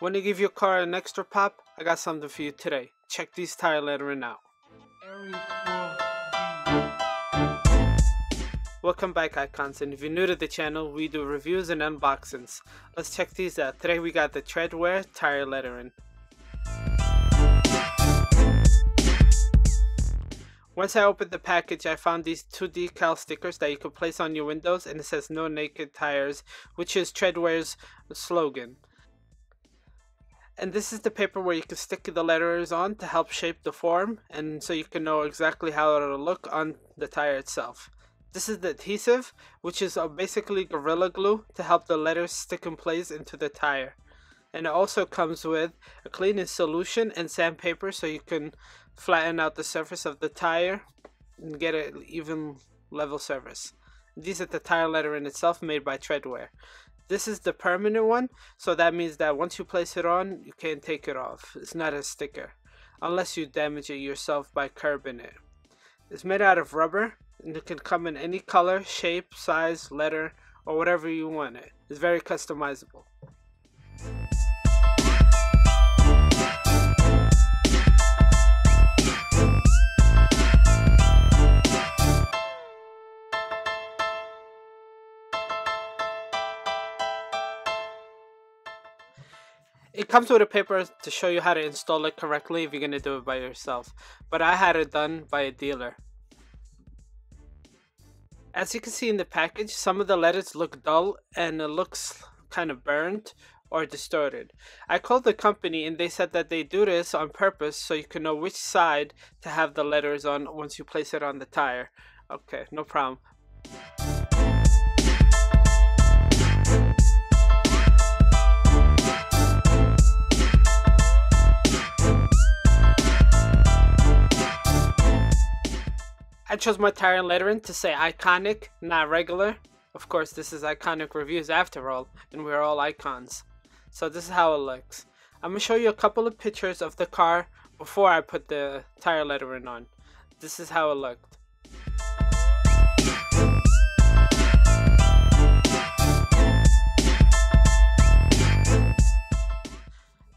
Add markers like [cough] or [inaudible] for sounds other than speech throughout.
Want to give your car an extra pop? I got something for you today. Check these tire lettering out. Welcome back icons and if you're new to the channel we do reviews and unboxings. Let's check these out. Today we got the Tredwear tire lettering. Once I opened the package I found these two decal stickers that you could place on your windows and it says no naked tires which is Tredwear's slogan. And this is the paper where you can stick the letters on to help shape the form and so you can know exactly how it'll look on the tire itself. This is the adhesive, which is uh, basically Gorilla Glue to help the letters stick in place into the tire. And it also comes with a cleaning solution and sandpaper so you can flatten out the surface of the tire and get an even level surface. These are the tire lettering itself made by Tredwear. This is the permanent one, so that means that once you place it on, you can't take it off. It's not a sticker, unless you damage it yourself by curbing it. It's made out of rubber, and it can come in any color, shape, size, letter, or whatever you want it. It's very customizable. It comes with a paper to show you how to install it correctly if you're going to do it by yourself. But I had it done by a dealer. As you can see in the package, some of the letters look dull and it looks kind of burnt or distorted. I called the company and they said that they do this on purpose so you can know which side to have the letters on once you place it on the tire. Okay, no problem. Chose my tire lettering to say iconic, not regular. Of course, this is iconic reviews after all, and we're all icons. So this is how it looks. I'm to show you a couple of pictures of the car before I put the tire lettering on. This is how it looked.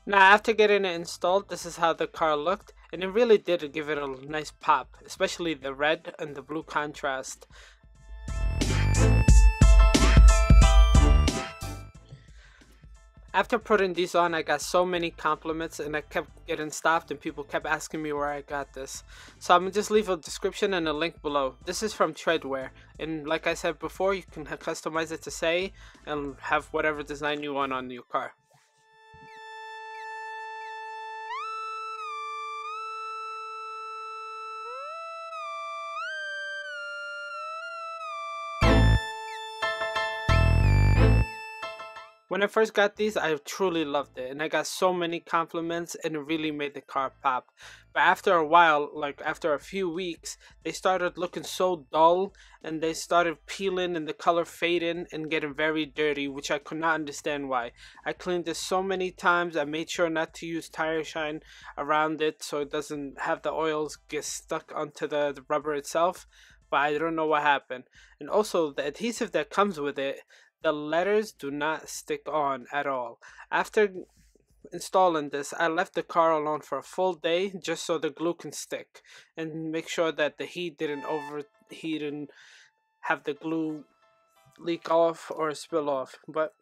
Now after getting it installed, this is how the car looked and it really did give it a nice pop, especially the red and the blue contrast. After putting these on, I got so many compliments and I kept getting stopped and people kept asking me where I got this. So I'm gonna just leave a description and a link below. This is from Tredwear and like I said before, you can customize it to say and have whatever design you want on your car. When I first got these, I truly loved it, and I got so many compliments, and it really made the car pop. But after a while, like after a few weeks, they started looking so dull, and they started peeling, and the color fading, and getting very dirty, which I could not understand why. I cleaned this so many times, I made sure not to use tire shine around it so it doesn't have the oils get stuck onto the, the rubber itself but I don't know what happened. And also the adhesive that comes with it, the letters do not stick on at all. After installing this, I left the car alone for a full day just so the glue can stick and make sure that the heat didn't overheat and have the glue leak off or spill off. But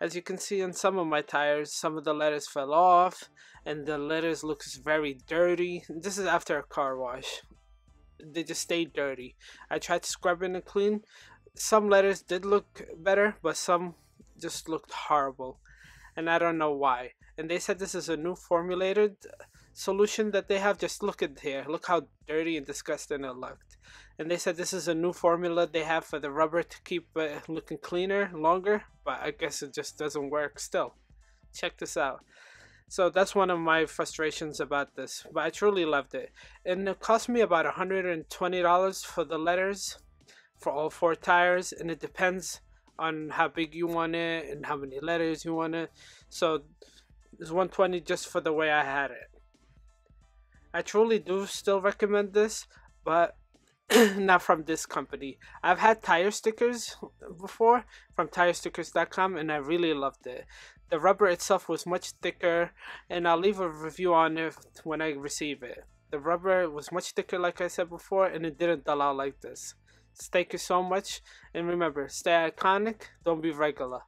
as you can see on some of my tires, some of the letters fell off and the letters looks very dirty. This is after a car wash. They just stayed dirty. I tried to scrubbing and clean, some letters did look better, but some just looked horrible. And I don't know why. And they said this is a new formulated solution that they have. Just look at here. Look how dirty and disgusting it looked. And they said this is a new formula they have for the rubber to keep looking cleaner longer. But I guess it just doesn't work still. Check this out. So that's one of my frustrations about this. But I truly loved it. And it cost me about $120 for the letters for all four tires and it depends on how big you want it and how many letters you want it so it's 120 just for the way I had it I truly do still recommend this but [clears throat] not from this company. I've had tire stickers before from tirestickers.com and I really loved it. The rubber itself was much thicker, and I'll leave a review on it when I receive it. The rubber was much thicker, like I said before, and it didn't dull out like this. Thank you so much, and remember, stay iconic, don't be regular.